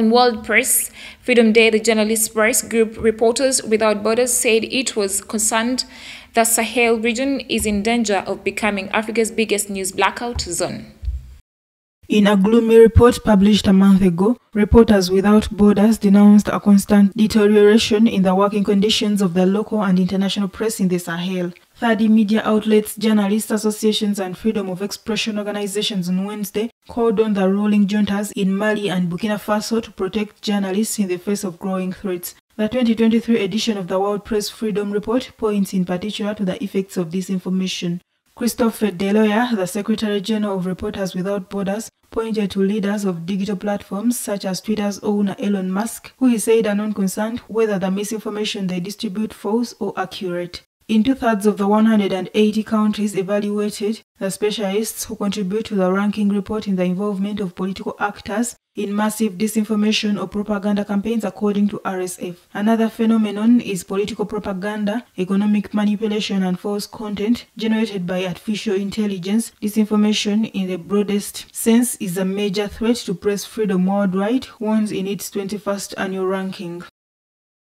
On World Press Freedom Day, the journalist press group Reporters Without Borders said it was concerned the Sahel region is in danger of becoming Africa's biggest news blackout zone. In a gloomy report published a month ago, Reporters Without Borders denounced a constant deterioration in the working conditions of the local and international press in the Sahel. 30 media outlets, journalists associations and freedom of expression organizations on Wednesday called on the ruling juntas in Mali and Burkina Faso to protect journalists in the face of growing threats. The 2023 edition of the World Press Freedom Report points in particular to the effects of disinformation. Christophe Deloire, the Secretary General of Reporters Without Borders, pointed to leaders of digital platforms such as Twitter's owner Elon Musk, who he said are not concerned whether the misinformation they distribute false or accurate. In two-thirds of the 180 countries evaluated, the specialists who contribute to the ranking report in the involvement of political actors in massive disinformation or propaganda campaigns according to RSF. Another phenomenon is political propaganda, economic manipulation and false content generated by artificial intelligence. Disinformation in the broadest sense is a major threat to press freedom worldwide, warns in its 21st annual ranking.